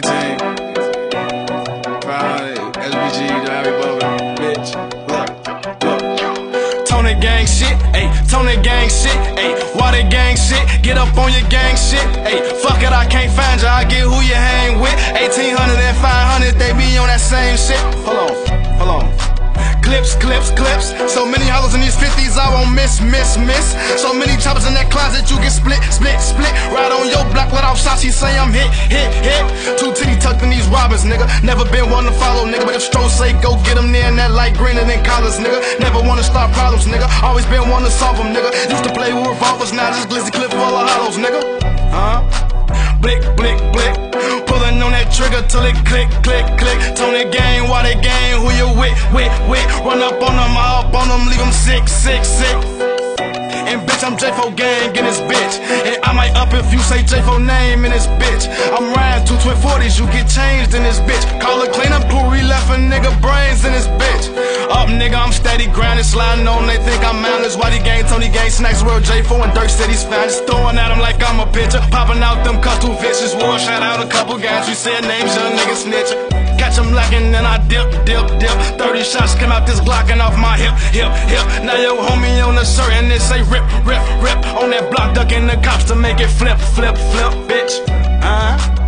18. Probably SBG, Larry Bubba, bitch. Tony gang shit, ayy. Tony gang shit, ayy. Waddy gang shit? Get up on your gang shit, ayy. Fuck it, I can't find you. I get who you hang with. 1800 and 500, they be on that same shit. Hold on, hold on. Clips, clips, clips. So in these 50s, I won't miss, miss, miss. So many choppers in that closet, you get split, split, split. Right on your block, off shots, he say I'm hit, hit, hit. Two titty tucked in these robbers, nigga. Never been one to follow, nigga. But if Stro say go get him near in that light greener than collars, nigga. Never wanna start problems, nigga. Always been one to solve them, nigga. Used to play with revolvers, now just glizzy clip full of hollows, nigga. Huh? Blick, blick, blick. Pulling on that trigger till it click, click, click. Tony gang, Waddy gang? Who you with, with, with? Run up on them, I up on them, leave them sick, sick, sick. And bitch, I'm J4 gang in this bitch. And I might up if you say J4 name in this bitch. I'm riding two twin 40s, you get changed in this bitch. Call a clean up crew, we left a nigga brains in this bitch. Up nigga, I'm steady grinding, sliding on, they think I'm mindless. Why Whitey gang, Tony gang, snacks, world J4 and Dirt City's fine. Just throwing at them like I'm a pitcher. Popping out them cuts too vicious. War shout out a couple guys, we said names, young nigga snitching. Catch him lacking, then I dip, dip, dip. 30 shots came out this Glockin' off my hip, hip, hip. Now yo homie on the shirt and it say rip, rip, rip. On that block, ducking the cops to make it flip, flip, flip, bitch. Uh-huh.